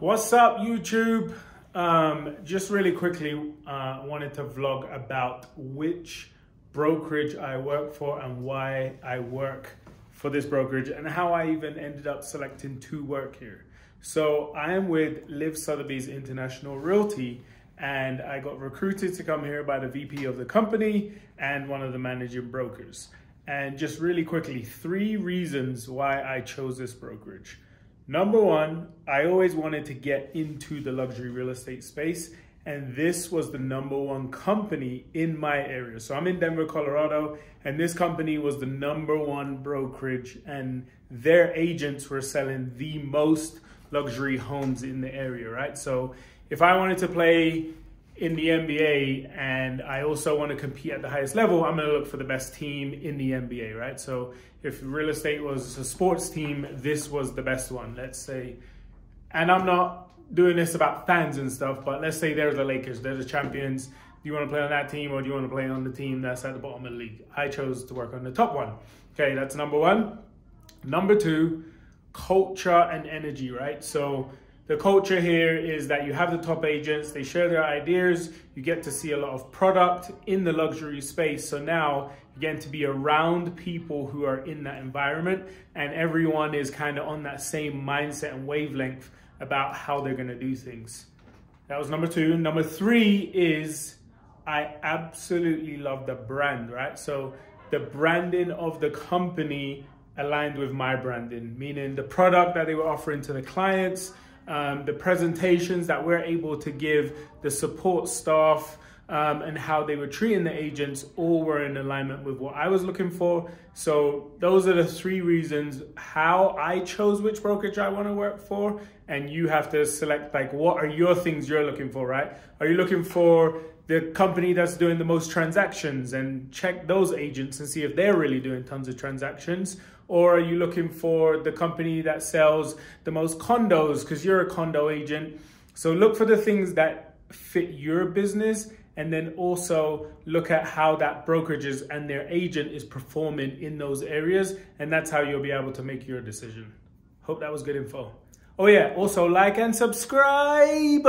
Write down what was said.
What's up, YouTube? Um, just really quickly, uh, wanted to vlog about which brokerage I work for and why I work for this brokerage and how I even ended up selecting to work here. So I am with Liv Sotheby's International Realty and I got recruited to come here by the VP of the company and one of the managing brokers. And just really quickly, three reasons why I chose this brokerage. Number one, I always wanted to get into the luxury real estate space, and this was the number one company in my area. So I'm in Denver, Colorado, and this company was the number one brokerage, and their agents were selling the most luxury homes in the area, right? So if I wanted to play in the NBA and I also want to compete at the highest level, I'm going to look for the best team in the NBA, right? So if real estate was a sports team, this was the best one, let's say. And I'm not doing this about fans and stuff, but let's say they're the Lakers, they're the champions. Do you want to play on that team or do you want to play on the team that's at the bottom of the league? I chose to work on the top one. Okay, that's number one. Number two, culture and energy, right? So the culture here is that you have the top agents, they share their ideas, you get to see a lot of product in the luxury space. So now you get to be around people who are in that environment and everyone is kind of on that same mindset and wavelength about how they're gonna do things. That was number two. Number three is I absolutely love the brand, right? So the branding of the company aligned with my branding, meaning the product that they were offering to the clients, um, the presentations that we're able to give, the support staff, um, and how they were treating the agents all were in alignment with what I was looking for. So those are the three reasons how I chose which brokerage I want to work for. And you have to select like what are your things you're looking for, right? Are you looking for the company that's doing the most transactions and check those agents and see if they're really doing tons of transactions? Or are you looking for the company that sells the most condos because you're a condo agent? So look for the things that fit your business and then also look at how that brokerages and their agent is performing in those areas. And that's how you'll be able to make your decision. Hope that was good info. Oh yeah, also like and subscribe.